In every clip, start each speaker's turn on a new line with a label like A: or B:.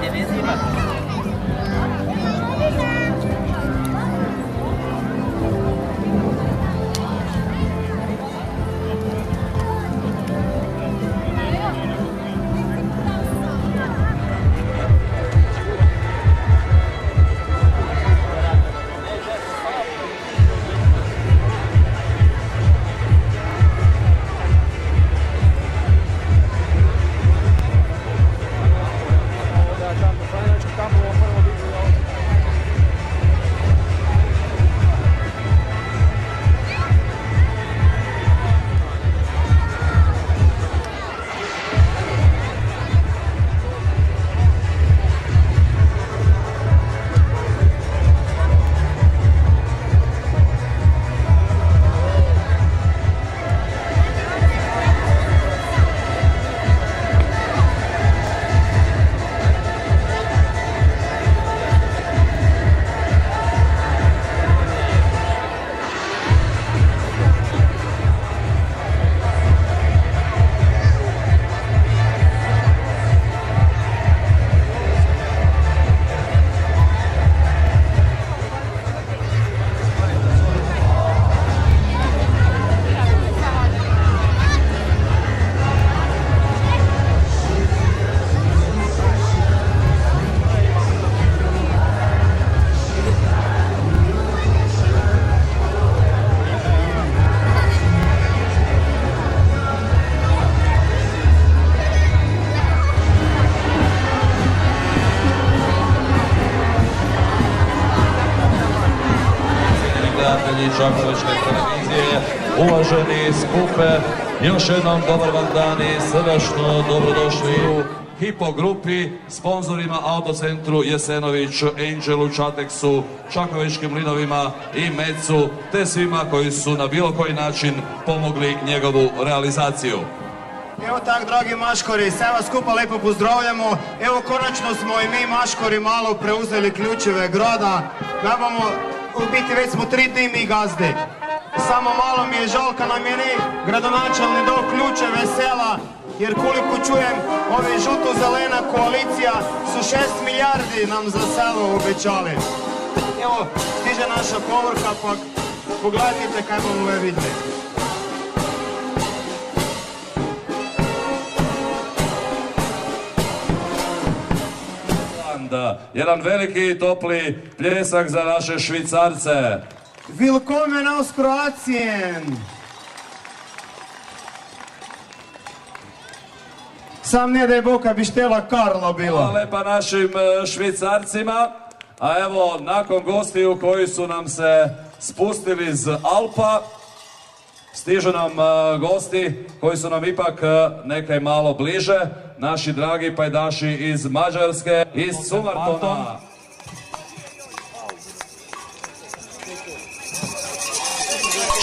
A: de mes y gledatelji Čakovečke televizije, uvaženi skupe, još jednom dobar vam dan i srdačno dobrodošli u Hipo grupi, sponzorima Autocentru Jesenović, Angelu, Čateksu, Čakovečkim linovima i Mecu, te svima koji su na bilo koji način pomogli njegovu realizaciju.
B: Evo tak, dragi maškori, sve vas skupa lepo pozdravljamo. Evo, konačno smo i mi maškori malo preuzeli ključeve grada. Nabamo, u biti već smo tri dni mi gazde. Samo malo mi je žalka nam je ni gradonačelni do ključeve sela, jer koliko čujem, ove žuto-zelena koalicija su šest milijardi nam za selo obećali. Evo, stiže naša povorka, pa pogledajte kaj bomo vidjeli.
A: Da, jedan veliki topli pljesak za naše švicarce.
B: Willkommen aus Kroatien! Sam ne daj Boga bi štela Karla
A: Hvala
B: bila.
A: lepa našim e, švicarcima. A evo, nakon gostiju koji su nam se spustili iz Alpa. Stižu nam e, gosti koji su nam ipak e, nekaj malo bliže naši dragi pajdaši iz Mađarske, iz Sumartona.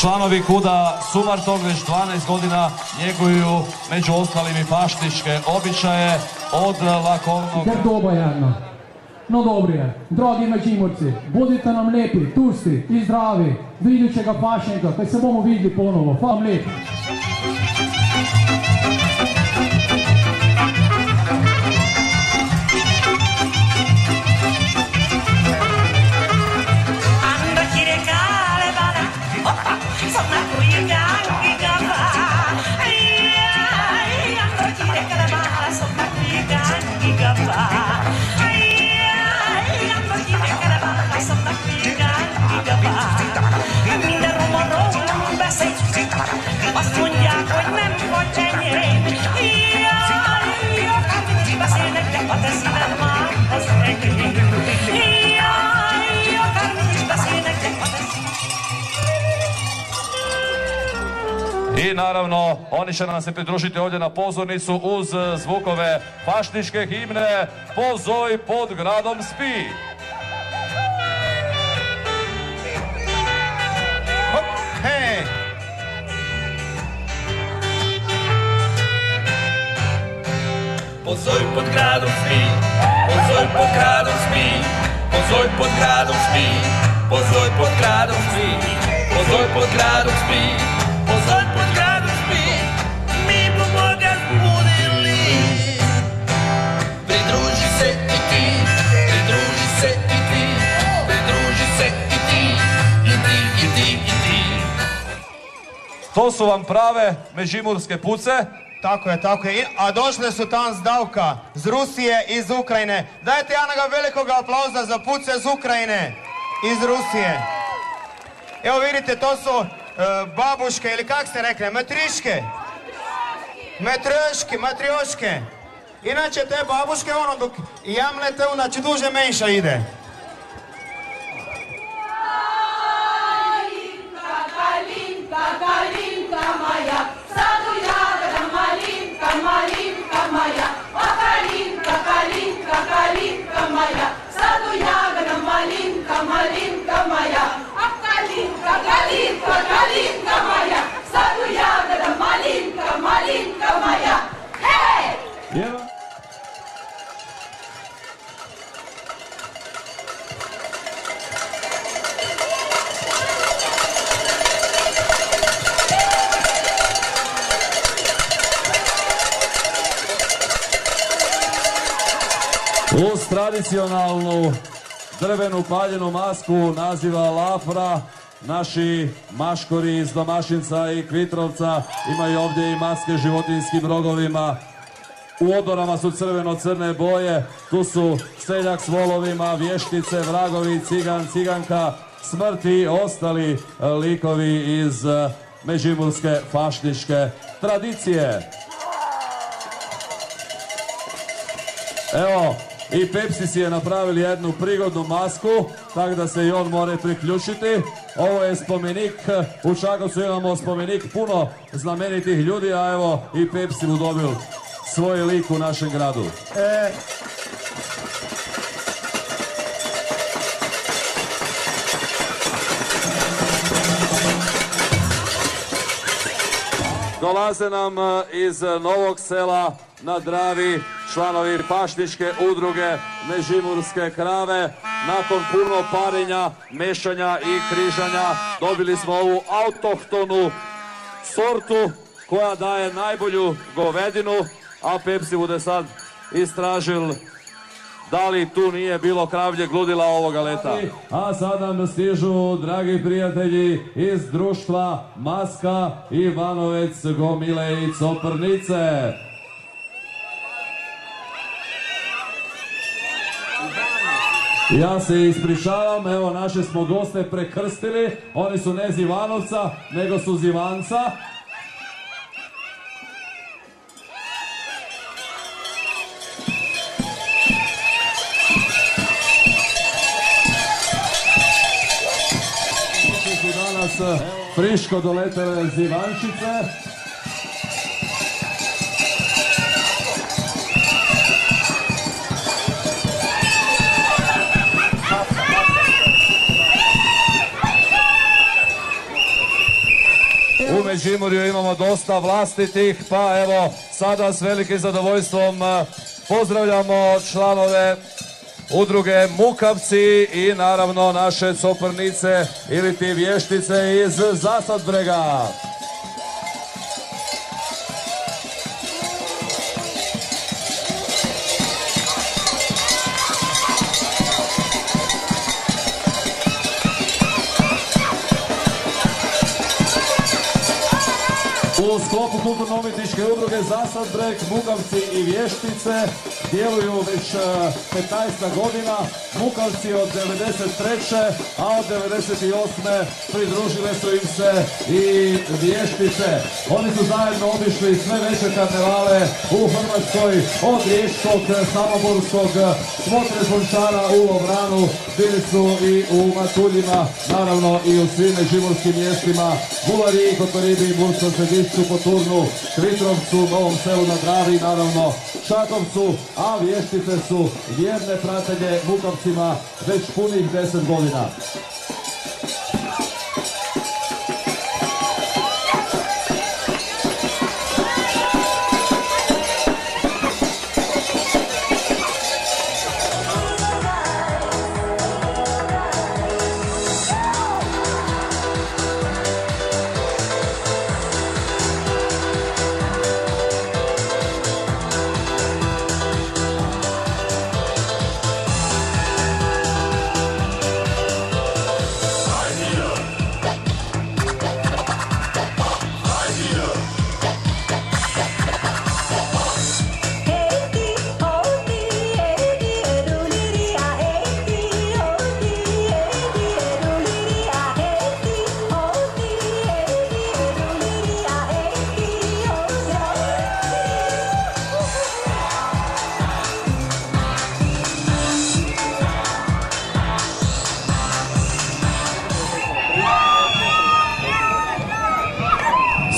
A: Članovi kuda Sumartog već 12 godina njeguju među ostalim i paštičke običaje od lakovnog...
C: Gardoba No dobro je, dragi međimurci, budite nam lepi, tusti i zdravi do idućega pašnjaka, kaj se bomo vidjeli ponovo. Hvala vam lepi.
A: I naravno, oni će nam se pridružiti ovdje na pozornicu uz zvukove fašničke himne Pozoj pod gradom spi.
D: Pozoj pod gradom spi, pozoj pod gradom spi, pozoj pod gradom spi, pozoj pod gradom spi, pozoj pod gradom spi, pozoj pod gradom spi, mi bomo ga zbudili. Pridruži se i ti, pridruži se i ti, pridruži se i ti, i ti, i ti, i ti.
A: To su vam prave međimurske puce.
B: Tako je, tako je. A došle su tam z Davka, z Rusije iz Ukrajine. Dajte jednoga velikog aplauza za puce iz Ukrajine, iz Rusije. Evo vidite, to su e, babuške ili kak ste rekli, matriške. Matrioške, matrioške. Inače te babuške, ono dok jamlete, znači duže menša ide.
A: Uz tradicionalnu drvenu paljenu masku naziva Lafra, naši maškori iz Domašinca i Kvitrovca imaju ovdje i maske životinskim rogovima. U odorama su crveno-crne boje, tu su seljak s volovima, vještice, vragovi, cigan, ciganka, smrt i ostali e, likovi iz e, međimurske fašničke tradicije. Evo, i Pepsi si je napravili jednu prigodnu masku, tako da se i on more priključiti. Ovo je spomenik, u Čakovcu imamo spomenik puno znamenitih ljudi, a evo i Pepsi mu dobil svoj lik u našem gradu.
B: E,
A: Dolaze nam e, iz Novog sela na Dravi članovi pašničke udruge Međimurske krave. Nakon puno parenja, mešanja i križanja dobili smo ovu autohtonu sortu koja daje najbolju govedinu, a Pepsi bude sad istražil da li tu nije bilo kravlje gludila ovoga leta. A sad nam stižu, dragi prijatelji, iz društva Maska, Ivanovec, Gomile i Coprnice. Ja se ispričavam, evo naše smo goste prekrstili, oni su ne z Ivanovca, nego su z Ivanca. danas e, friško doletele zivančice. Međimurju imamo dosta vlastitih, pa evo sada s velikim zadovoljstvom e, pozdravljamo članove udruge Mukavci i naravno naše coprnice ili ti vještice iz Zasadbrega. U sklopu kulturno-umjetničke udruge Zasad Breg, Mukavci i Vještice djeluju već e, 15 godina. Mukavci od 93. a od 98. pridružile su im se i Vještice. Oni su zajedno obišli sve veće karnevale u Hrvatskoj od Riječkog, Samoborskog, Smotre Zvončara u Lovranu, bili su i u Matuljima, naravno i u svim međimurskim mjestima, Bulariji, Kotoribi, Murskom središću, Poturnu, Kvitrovcu, Novom selu na Dravi, naravno Šakovcu, a vještice su vjerne pratelje Mukavcima već punih 10 godina.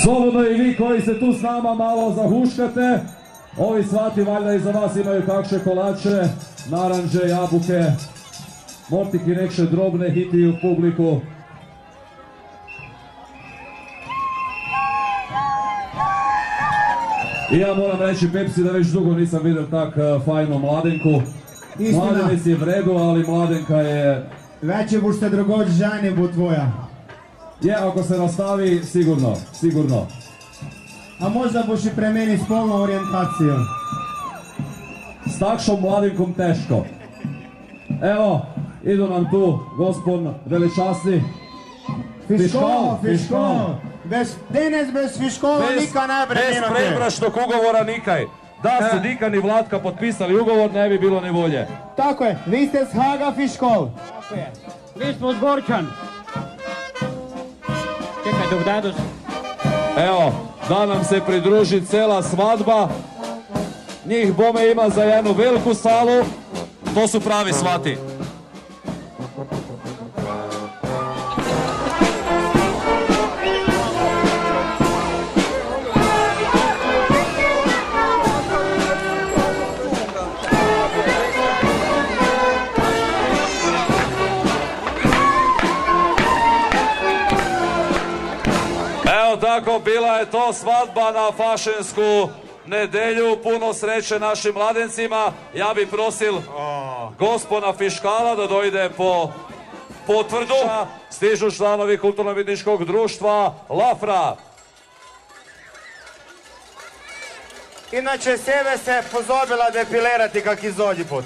A: Slobodno i vi koji ste tu s nama malo zahuškate. Ovi svati valjda iza vas imaju kakše kolače, naranđe, jabuke, mortiki nekše drobne hiti u publiku. I ja moram reći Pepsi da već dugo nisam vidio tak eh, fajnu mladenku. Mladenic je vredu, ali mladenka je...
B: Veće buš se žanje bu tvoja.
A: Je, ako se nastavi, sigurno, sigurno.
B: A možda buš i premeni spolnu orijentaciju.
A: S takšom mladenkom teško. Evo, idu nam tu gospon veličasni.
B: Fiškol,
A: Fiškol,
B: fiškol. Bez, danes bez fiškola nika ne bre
A: bez prebrašnog ugovora nikaj. Da se Dika ni Vlatka potpisali ugovor, ne bi bilo ni volje.
B: Tako je, vi ste s Haga fiškol.
E: Mi smo Zgorčan. Čekaj, dok.
A: Evo, da nam se pridruži cela svadba. Njih bome ima za jednu veliku salu. To su pravi svati. Tako, bila je to svadba na fašensku nedelju. Puno sreće našim mladencima. Ja bi prosil gospona Fiškala da dojde po potvrdu. Stižu članovi kulturno-vidničkog društva Lafra.
B: Inače sebe se pozobila depilirati kak izođi put.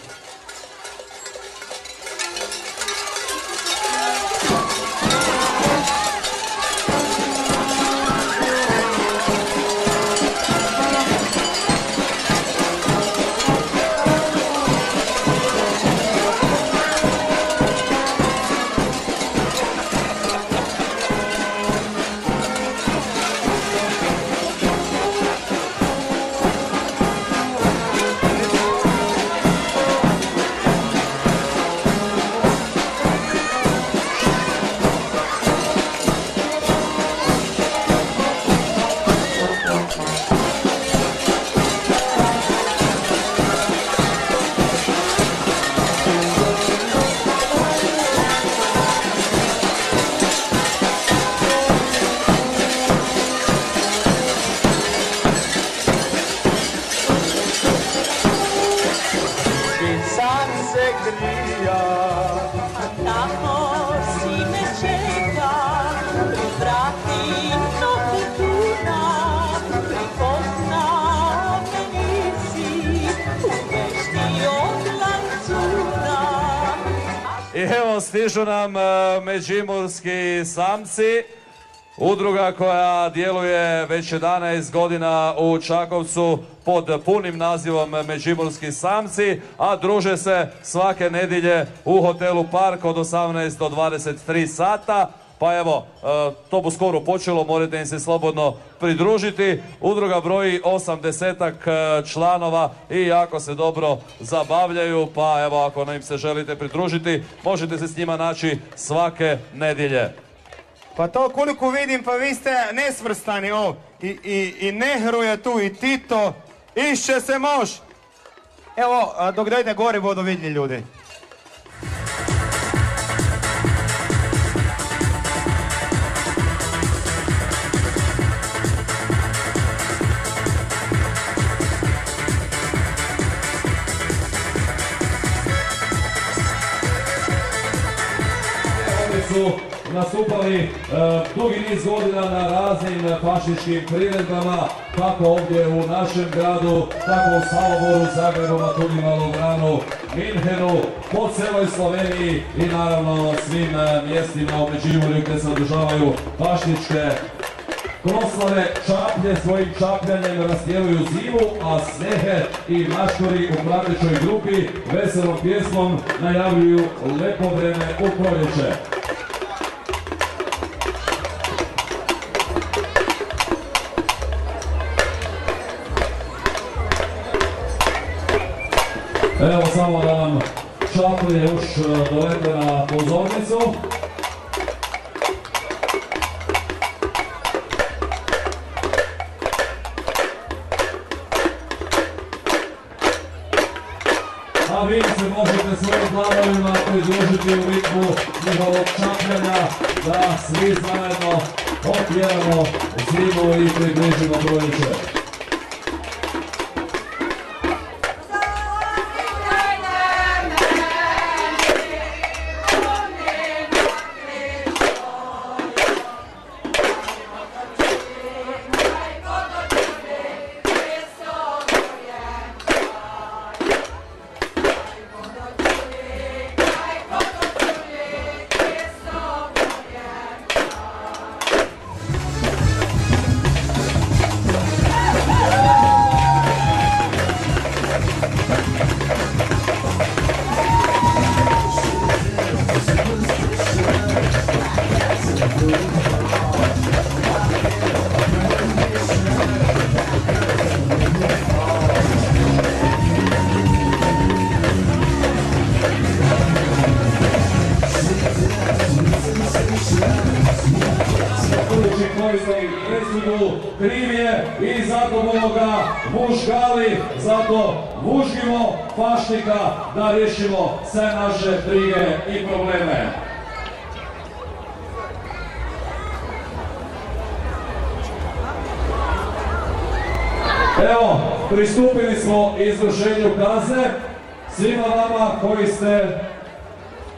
A: Evo stižu nam e, međimurski samci, udruga koja djeluje već 11 godina u Čakovcu pod punim nazivom Međimurski samci, a druže se svake nedjelje u hotelu Park od 18 do 23 sata. Pa evo, e, to bu skoro počelo, morate im se slobodno pridružiti. Udruga broji 80 e, članova i jako se dobro zabavljaju, pa evo ako im se želite pridružiti, možete se s njima naći svake nedjelje.
B: Pa to koliko vidim, pa vi ste nesvrstani, o, i, i, i Nehru je tu, i Tito, išće se mož. Evo, dok dojde gore budu vidjeli ljudi.
A: Su nastupali e, dugi niz godina na raznim fašičkim priredbama, kako ovdje u našem gradu, tako u Saloboru, Zagrebu, Matulima, Logranu, Minhenu, po celoj Sloveniji i naravno svim e, mjestima u Međimurju gdje se održavaju fašičke proslave čaplje svojim čapljanjem rastjeluju zimu, a snehe i maškori u pratećoj grupi veselom pjesmom najavljuju lepo vreme u proljeće. Evo samo da nam čaplje još e, dovede na pozornicu. A vi se možete svojim glavovima pridružiti u ritmu njihovog čapljanja da svi zajedno otjeramo zimu i približimo proljeće. Budući korisni presudu kriv je i zato bomo ga muškali, zato muškimo fašnika da riješimo sve naše brige i probleme. Evo, pristupili smo izvršenju kazne. Svima vama koji ste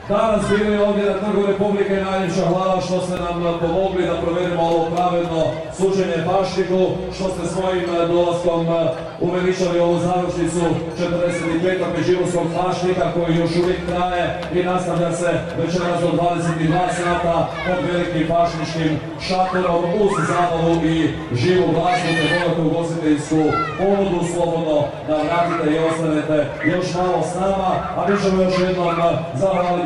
A: danas bili ovdje na Trgu Republike najljepša hvala što ste nam pomogli da provedemo ovo pravedno suđenje Paštiku, što ste svojim eh, dolaskom eh, uveličali ovu završnicu 45. Međimurskog Paštika koji još uvijek traje i nastavlja se večeras do 22 sata pod velikim pašničkim šatorom uz zabavu i živu glazbu te bogatu ugostiteljsku ponudu slobodno da vratite i ostanete još malo s nama, a mi ćemo još jednom eh,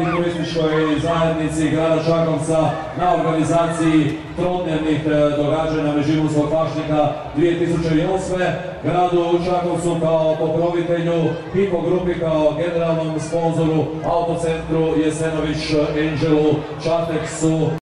A: zahvaliti turističkoj zajednici grada Čakovca na organizaciji trodnevnih e, događanja Međimurskog pašnika 2008. Gradu Čakovcu kao pokrovitelju, Hipo grupi kao generalnom sponzoru, autocentru Jesenović Angelu, Čateksu,